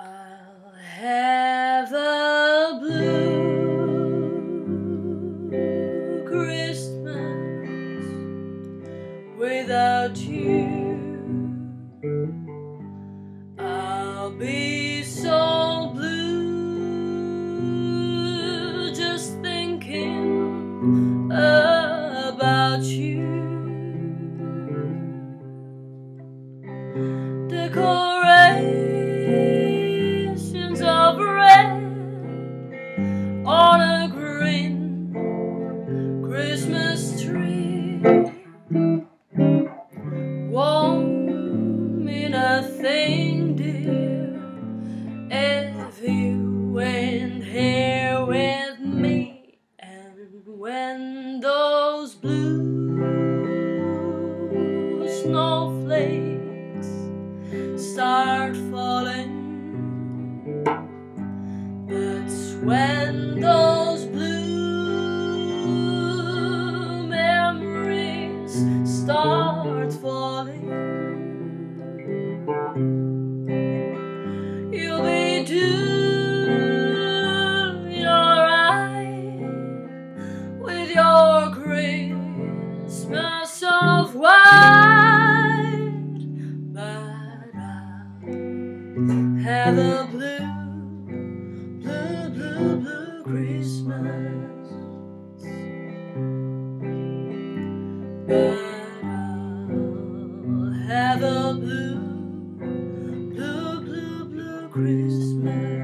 I'll have a blue Christmas without you. I'll be so blue just thinking about you. Decorations ain't here with me. And when those blue snowflakes start falling, that's when those blue memories start falling. You'll be doing of white, but I'll have a blue, blue, blue, blue Christmas. But I'll have a blue, blue, blue, blue Christmas.